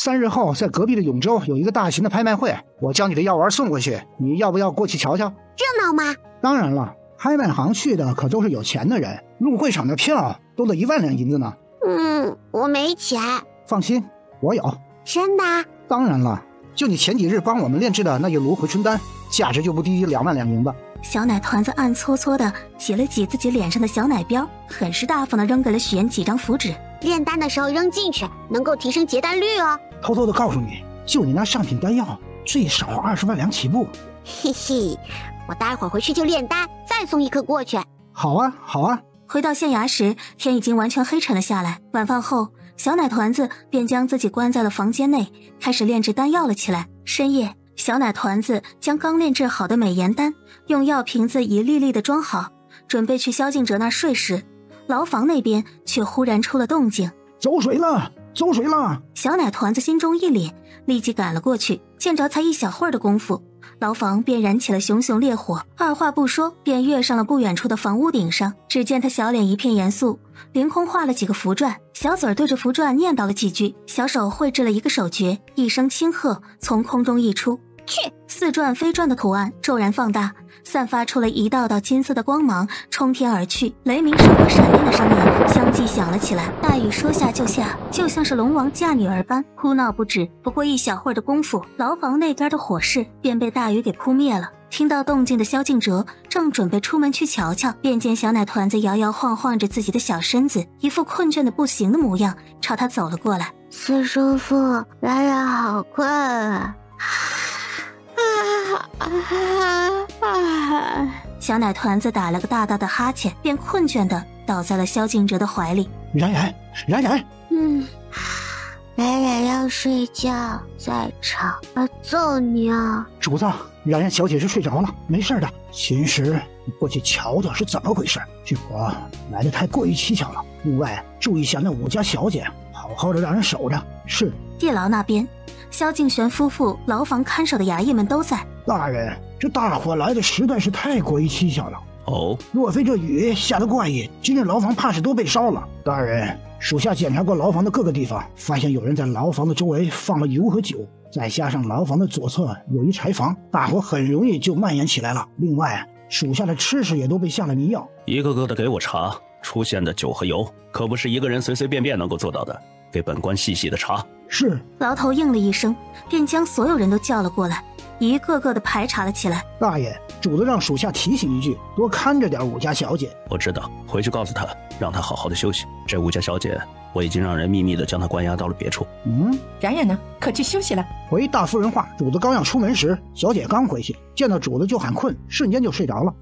三日后在隔壁的永州有一个大型的拍卖会，我将你的药丸送过去，你要不要过去瞧瞧？热闹吗？当然了，拍卖行去的可都是有钱的人，入会场的票都得一万两银子呢。嗯，我没钱。放心，我有。真的？当然了，就你前几日帮我们炼制的那一炉回春丹，价值就不低于两万两银子。小奶团子暗搓搓的挤了挤自己脸上的小奶膘，很是大方的扔给了许岩几张符纸。炼丹的时候扔进去，能够提升结丹率哦。偷偷的告诉你，就你那上品丹药，最少二十万两起步。嘿嘿，我待会儿回去就炼丹，再送一颗过去。好啊，好啊。回到县衙时，天已经完全黑沉了下来。晚饭后，小奶团子便将自己关在了房间内，开始炼制丹药了起来。深夜。小奶团子将刚炼制好的美颜丹用药瓶子一粒粒的装好，准备去萧敬哲那睡时，牢房那边却忽然出了动静，走水了，走水了！小奶团子心中一凛，立即赶了过去。见着才一小会儿的功夫，牢房便燃起了熊熊烈火，二话不说便跃上了不远处的房屋顶上。只见他小脸一片严肃，凌空画了几个符篆，小嘴对着符篆念叨了几句，小手绘制了一个手诀，一声轻喝从空中溢出。去！似转非转的图案骤然放大，散发出了一道道金色的光芒，冲天而去。雷鸣声和闪电的声音相继响了起来，大雨说下就下，就像是龙王嫁女儿般，哭闹不止。不过一小会儿的功夫，牢房那边的火势便被大雨给扑灭了。听到动静的萧敬哲正准备出门去瞧瞧，便见小奶团子摇摇晃晃着自己的小身子，一副困倦的不行的模样，朝他走了过来。四叔父，冉冉好困啊！啊！小奶团子打了个大大的哈欠，便困倦的倒在了萧敬哲的怀里。冉冉，冉冉，嗯，冉冉要睡觉，再吵我揍你啊！主子，冉冉小姐是睡着了，没事的。秦时，你过去瞧瞧是怎么回事？这火来的太过于蹊跷了，屋外注意下那武家小姐，好好的让人守着。是。地牢那边。萧敬玄夫妇、牢房看守的衙役们都在。大人，这大火来的实在是太过于蹊跷了。哦，若非这雨下的怪异，今日牢房怕是都被烧了。大人，属下检查过牢房的各个地方，发现有人在牢房的周围放了油和酒，再加上牢房的左侧有一柴房，大火很容易就蔓延起来了。另外，属下的吃食也都被下了迷药。一个个的给我查，出现的酒和油，可不是一个人随随便便能够做到的。给本官细细的查。是。牢头应了一声，便将所有人都叫了过来，一个个的排查了起来。大爷，主子让属下提醒一句，多看着点武家小姐。我知道，回去告诉他，让他好好的休息。这武家小姐，我已经让人秘密的将她关押到了别处。嗯，冉冉呢？可去休息了。回大夫人话，主子刚要出门时，小姐刚回去，见到主子就喊困，瞬间就睡着了。